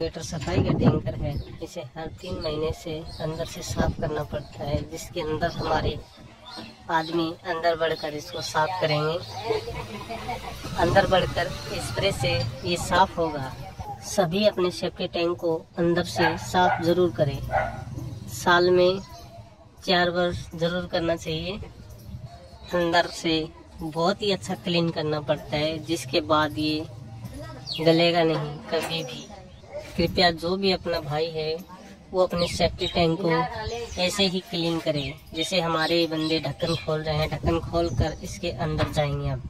Litre सफ़ाई का tanker है इसे हर तीन महीने से अंदर से साफ़ करना पड़ता है, जिसके अंदर हमारे आदमी अंदर बढ़कर इसको साफ़ करेंगे। अंदर बढ़कर स्प्रे से ये साफ़ होगा। सभी अपने सेफ्टी टैंक को अंदर से साफ़ ज़रूर करें। साल में चार बार ज़रूर करना चाहिए। अंदर से बहुत ही अच्छा क्लीन करना पड़ता है, जिसके बाद ये गलेगा नहीं कभी भी। कृपया जो भी अपना भाई है, वो अपने सेफ्टी टैंक को ऐसे ही क्लीन करे, जैसे हमारे बंदे ढक्कन खोल रहे हैं। ढक्कन खोल कर इसके अंदर जाएँगे अब